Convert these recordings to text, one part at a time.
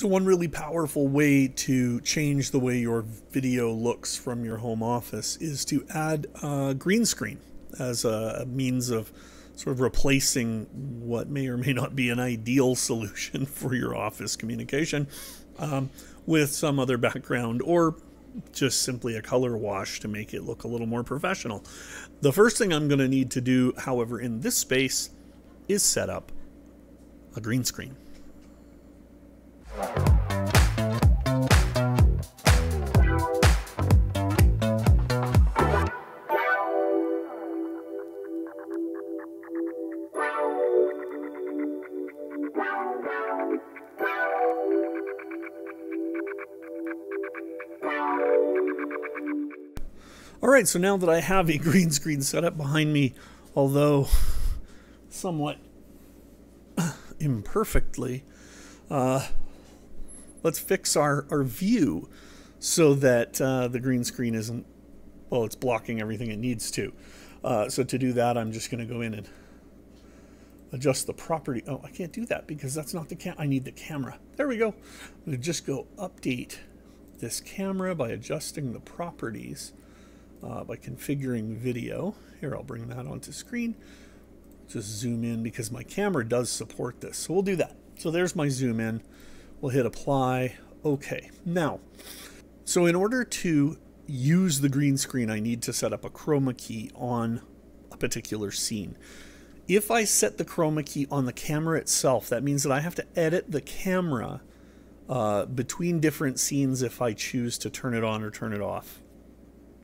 So one really powerful way to change the way your video looks from your home office is to add a green screen as a means of sort of replacing what may or may not be an ideal solution for your office communication um, with some other background or just simply a color wash to make it look a little more professional. The first thing I'm going to need to do, however, in this space is set up a green screen. All right, so now that I have a green screen set up behind me, although somewhat imperfectly, uh, let's fix our, our view so that uh, the green screen isn't, well, it's blocking everything it needs to. Uh, so to do that, I'm just going to go in and adjust the property. Oh, I can't do that because that's not the cam. I need the camera. There we go. We just go update this camera by adjusting the properties uh, by configuring video. Here, I'll bring that onto screen. Just zoom in because my camera does support this. So we'll do that. So there's my zoom in. We'll hit apply. Okay. Now, so in order to use the green screen, I need to set up a chroma key on a particular scene. If I set the chroma key on the camera itself, that means that I have to edit the camera uh, between different scenes if I choose to turn it on or turn it off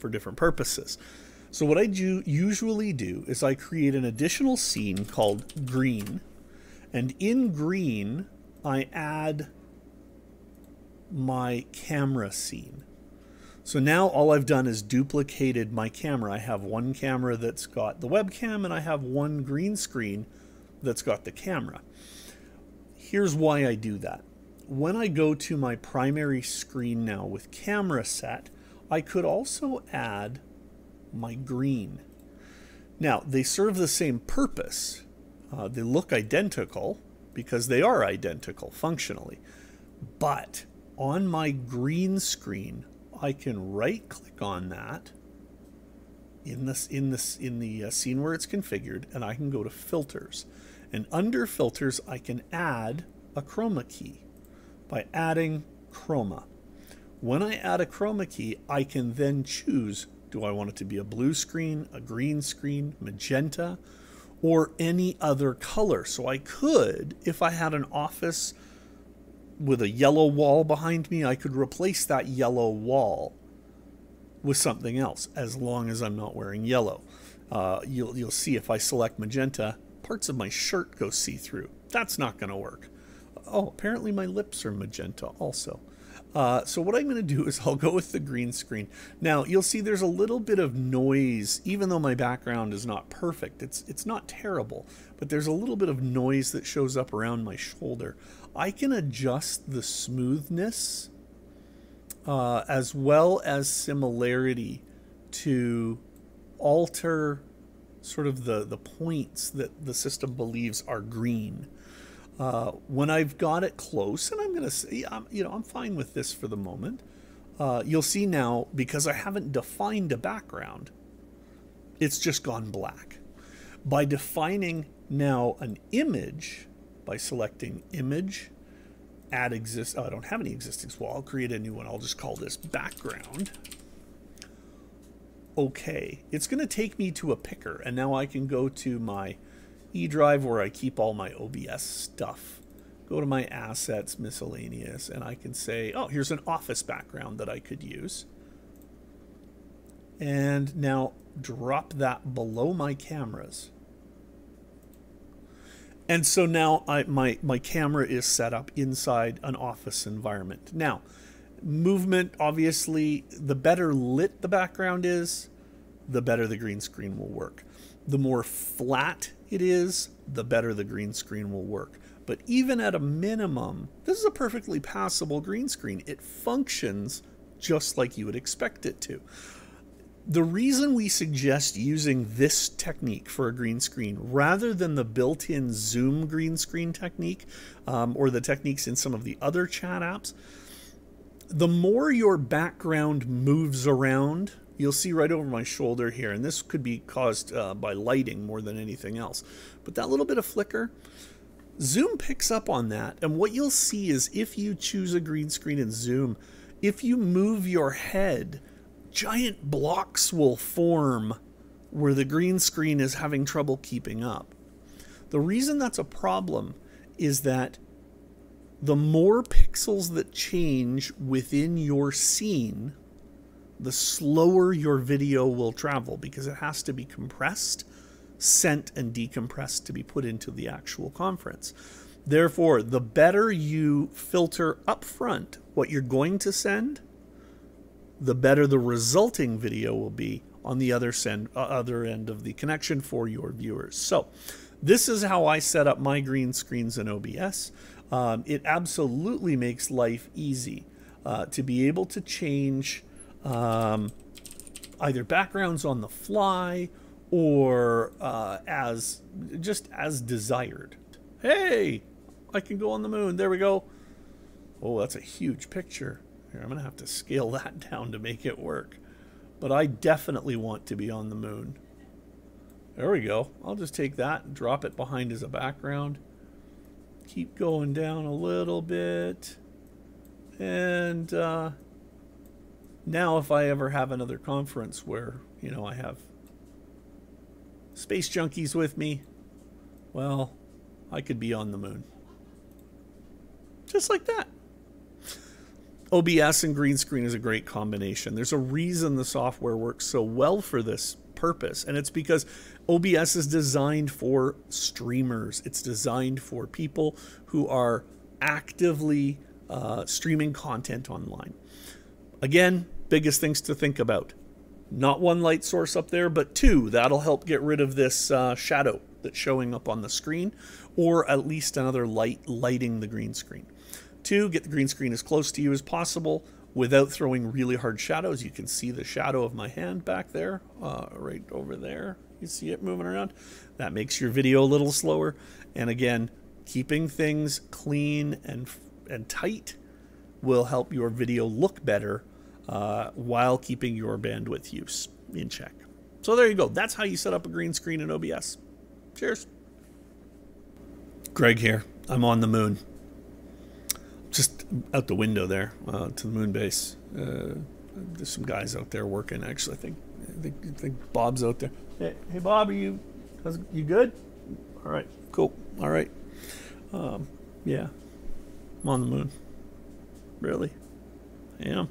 for different purposes. So what I do usually do is I create an additional scene called green, and in green I add my camera scene. So now all I've done is duplicated my camera. I have one camera that's got the webcam and I have one green screen that's got the camera. Here's why I do that. When I go to my primary screen now with camera set, I could also add my green. Now, they serve the same purpose. Uh, they look identical because they are identical functionally. But on my green screen, I can right click on that in this in this in the uh, scene where it's configured and I can go to filters. And under filters, I can add a chroma key by adding chroma. When I add a chroma key, I can then choose do I want it to be a blue screen, a green screen, magenta, or any other color. So I could, if I had an office with a yellow wall behind me, I could replace that yellow wall with something else as long as I'm not wearing yellow. Uh, you'll, you'll see if I select magenta, parts of my shirt go see-through. That's not going to work. Oh, apparently my lips are magenta also. Uh, so what I'm going to do is I'll go with the green screen. Now you'll see there's a little bit of noise, even though my background is not perfect. It's it's not terrible, but there's a little bit of noise that shows up around my shoulder. I can adjust the smoothness uh, as well as similarity to alter sort of the, the points that the system believes are green. Uh, when I've got it close, and I'm going to say, I'm, you know, I'm fine with this for the moment. Uh, you'll see now, because I haven't defined a background, it's just gone black. By defining now an image, by selecting image, add exist, oh, I don't have any existing, so I'll create a new one. I'll just call this background. Okay, it's going to take me to a picker, and now I can go to my E drive where I keep all my OBS stuff. Go to my assets, miscellaneous, and I can say, oh, here's an office background that I could use. And now drop that below my cameras. And so now I, my, my camera is set up inside an office environment. Now, movement, obviously, the better lit the background is, the better the green screen will work. The more flat it is, the better the green screen will work. But even at a minimum, this is a perfectly passable green screen. It functions just like you would expect it to. the reason we suggest using this technique for a green screen rather than the built-in Zoom green screen technique um, or the techniques in some of the other chat apps, the more your background moves around, you'll see right over my shoulder here, and this could be caused uh, by lighting more than anything else, but that little bit of flicker, Zoom picks up on that, and what you'll see is if you choose a green screen in Zoom, if you move your head, giant blocks will form where the green screen is having trouble keeping up. The reason that's a problem is that the more pixels that change within your scene, the slower your video will travel because it has to be compressed, sent, and decompressed to be put into the actual conference. Therefore, the better you filter upfront what you're going to send, the better the resulting video will be on the other, send, uh, other end of the connection for your viewers. So, this is how I set up my green screens in OBS. Um, it absolutely makes life easy uh, to be able to change um, either backgrounds on the fly or uh, as just as desired. Hey, I can go on the moon. There we go. Oh, that's a huge picture. Here, I'm going to have to scale that down to make it work. But I definitely want to be on the moon. There we go. I'll just take that and drop it behind as a background keep going down a little bit. And uh, now if I ever have another conference where, you know, I have space junkies with me, well, I could be on the moon. Just like that. OBS and green screen is a great combination. There's a reason the software works so well for this purpose, and it's because OBS is designed for streamers. It's designed for people who are actively uh, streaming content online. Again, biggest things to think about. Not one light source up there, but two. That'll help get rid of this uh, shadow that's showing up on the screen, or at least another light lighting the green screen. Two, get the green screen as close to you as possible without throwing really hard shadows. You can see the shadow of my hand back there, uh, right over there. You see it moving around. That makes your video a little slower. And again, keeping things clean and, and tight will help your video look better uh, while keeping your bandwidth use in check. So there you go. That's how you set up a green screen in OBS. Cheers. Greg here. I'm on the moon. Just out the window there uh, to the moon base. Uh, there's some guys out there working. Actually, I think I think, I think Bob's out there. Hey, hey, Bob, are you how's, you good? All right, cool. All right. Um, yeah, I'm on the moon. Really? I am.